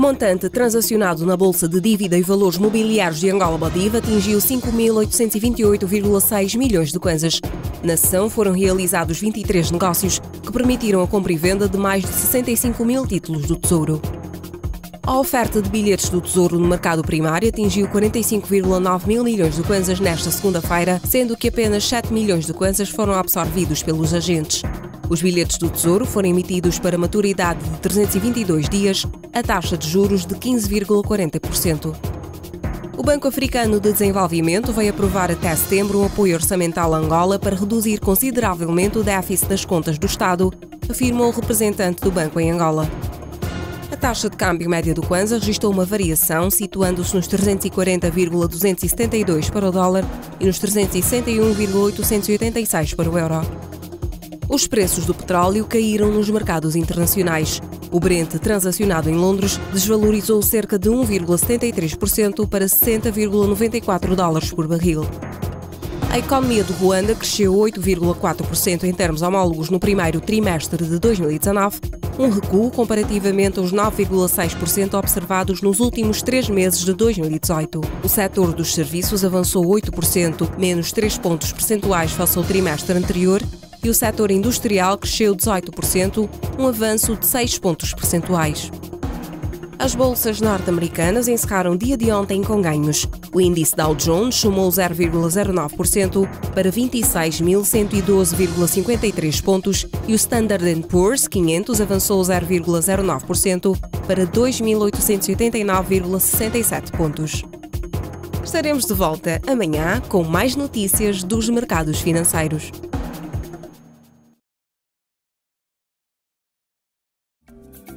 montante transacionado na Bolsa de Dívida e Valores Mobiliários de Angola Bodiva atingiu 5.828,6 milhões de kwanzas. Na sessão foram realizados 23 negócios que permitiram a compra e venda de mais de 65 mil títulos do Tesouro. A oferta de bilhetes do Tesouro no mercado primário atingiu 45,9 mil milhões de kwanzas nesta segunda-feira, sendo que apenas 7 milhões de kwanzas foram absorvidos pelos agentes. Os bilhetes do Tesouro foram emitidos para maturidade de 322 dias, a taxa de juros de 15,40%. O Banco Africano de Desenvolvimento vai aprovar até setembro um apoio orçamental a Angola para reduzir consideravelmente o déficit das contas do Estado, afirmou o representante do banco em Angola. A taxa de câmbio média do Kwanza registrou uma variação, situando-se nos 340,272 para o dólar e nos 361,886 para o euro. Os preços do petróleo caíram nos mercados internacionais. O Brent, transacionado em Londres, desvalorizou cerca de 1,73% para 60,94 dólares por barril. A economia do Ruanda cresceu 8,4% em termos homólogos no primeiro trimestre de 2019, um recuo comparativamente aos 9,6% observados nos últimos três meses de 2018. O setor dos serviços avançou 8%, menos 3 pontos percentuais face ao trimestre anterior, e o setor industrial cresceu 18%, um avanço de 6 pontos percentuais. As bolsas norte-americanas encerraram dia de ontem com ganhos. O índice Dow Jones sumou 0,09% para 26.112,53 pontos e o Standard Poor's 500 avançou 0,09% para 2.889,67 pontos. Estaremos de volta amanhã com mais notícias dos mercados financeiros. Thank you.